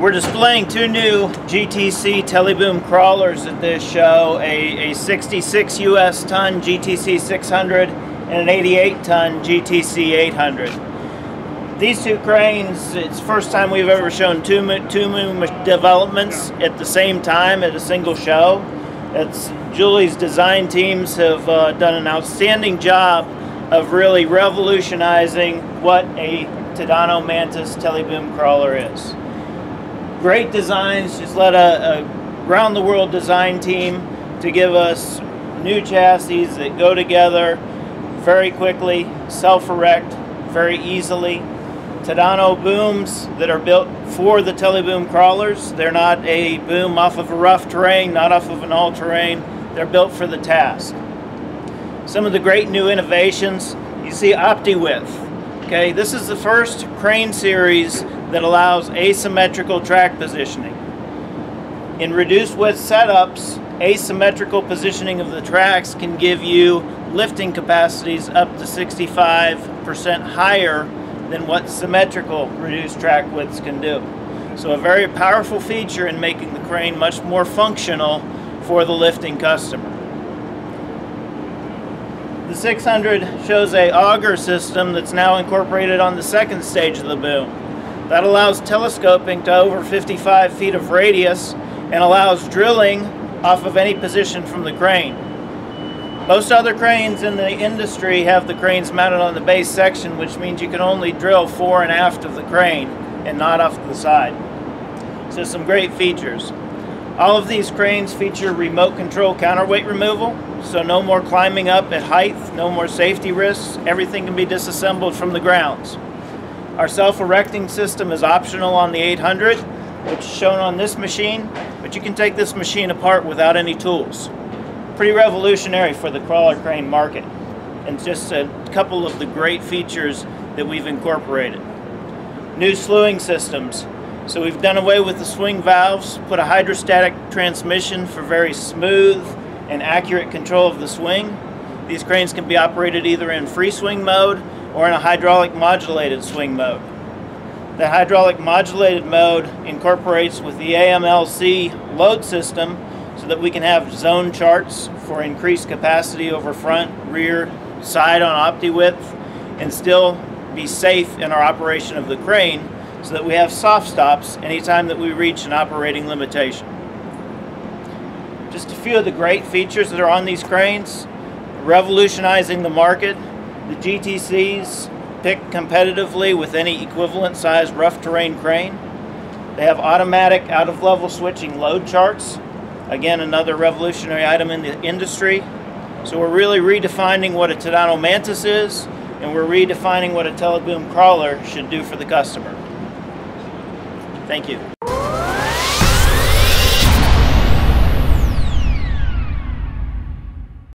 We're displaying two new GTC Teleboom crawlers at this show, a, a 66 US ton GTC 600 and an 88 ton GTC 800. These two cranes, it's first time we've ever shown two, two developments at the same time at a single show. It's, Julie's design teams have uh, done an outstanding job of really revolutionizing what a Tadano Mantis Teleboom crawler is great designs. Just led a, a round the world design team to give us new chassis that go together very quickly, self-erect very easily. Tadano booms that are built for the teleboom crawlers. They're not a boom off of a rough terrain, not off of an all-terrain. They're built for the task. Some of the great new innovations, you see OptiWidth. Okay, this is the first crane series that allows asymmetrical track positioning. In reduced width setups, asymmetrical positioning of the tracks can give you lifting capacities up to 65% higher than what symmetrical reduced track widths can do. So a very powerful feature in making the crane much more functional for the lifting customer. The 600 shows a auger system that's now incorporated on the second stage of the boom. That allows telescoping to over 55 feet of radius and allows drilling off of any position from the crane. Most other cranes in the industry have the cranes mounted on the base section, which means you can only drill fore and aft of the crane and not off the side. So some great features. All of these cranes feature remote control counterweight removal, so no more climbing up at height, no more safety risks. Everything can be disassembled from the grounds. Our self-erecting system is optional on the 800, which is shown on this machine, but you can take this machine apart without any tools. Pretty revolutionary for the crawler crane market, and just a couple of the great features that we've incorporated. New slewing systems. So we've done away with the swing valves, put a hydrostatic transmission for very smooth and accurate control of the swing. These cranes can be operated either in free swing mode or in a hydraulic modulated swing mode. The hydraulic modulated mode incorporates with the AMLC load system so that we can have zone charts for increased capacity over front, rear, side on opti width and still be safe in our operation of the crane so that we have soft stops anytime that we reach an operating limitation. Just a few of the great features that are on these cranes, revolutionizing the market the GTCs pick competitively with any equivalent size rough terrain crane. They have automatic out of level switching load charts. Again, another revolutionary item in the industry. So we're really redefining what a Tadano Mantis is, and we're redefining what a teleboom crawler should do for the customer. Thank you.